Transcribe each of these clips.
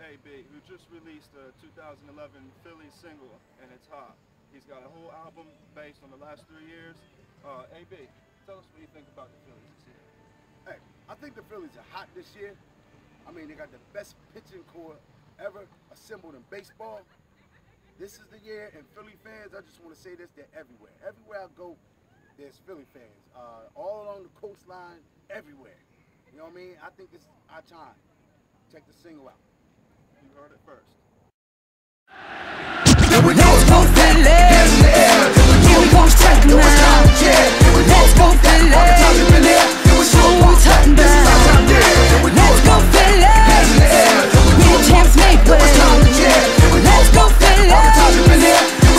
AB, who just released a 2011 Philly single, and it's hot. He's got a whole album based on the last three years. Uh, AB, tell us what you think about the Phillies this year. Hey, I think the Phillies are hot this year. I mean, they got the best pitching core ever assembled in baseball. This is the year, and Philly fans, I just want to say this, they're everywhere. Everywhere I go, there's Philly fans. Uh, all along the coastline, everywhere. You know what I mean? I think it's our time. Check the single out. You heard it first. Let's go Philly. Here we gon' strike now. Let's go Philly. Show what we talking about. Let's go Philly. We the. Let's go.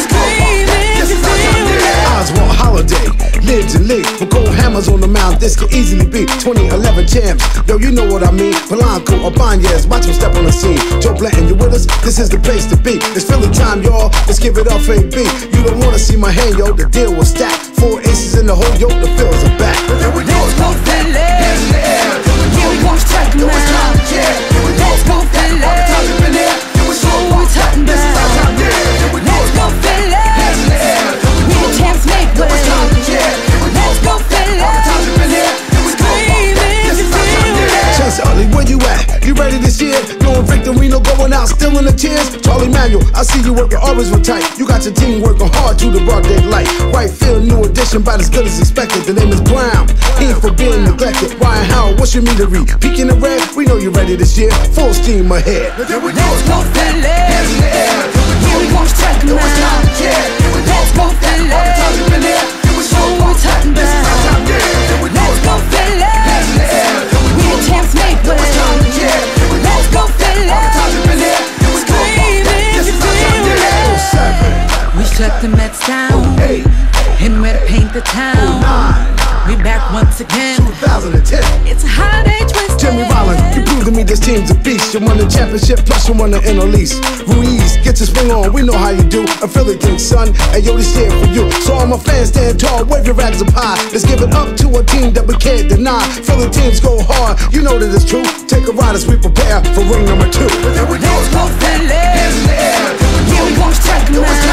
Scream if you feel it. Halladay on the mound. This could easily be 2011 champs. Yo, you know what I mean. Polanco or Banez, watch him step on the scene. Joe Blanton, you with us? This is the place to be. It's Philly time, y'all. Let's give it up, AB. You don't wanna see my hand, yo. The deal was stacked. Four aces in the hole, yo. The Phils are back. Let's go Where you ready this year? Knowing Victorino going out, still in the tears. Charlie Manuel, I see you working always with tight. You got your team working hard to the broad daylight. Right field, new addition, about as good as expected. The name is Brown. He ain't for being neglected. Ryan Howard, what's your meter read? Peeking the red, we know you're ready this year. Full steam ahead. Let's go Philly. The down. And we're to paint the town. We back once again. 2010. It's a holiday twist. Jimmy Rollins, you proved to me this team's a beast. You won the championship, plus you won the NL East. Ruiz, get your swing on, we know how you do. A Philly king, son, and yo, this here for you. So all my fans stand tall, wave your rags up high. Let's give it up to a team that we can't deny. Philly teams go hard, you know that it's true. Take a ride as we prepare for ring number two. Let's go Philly. Here we gon' strike now. Let's go Philly.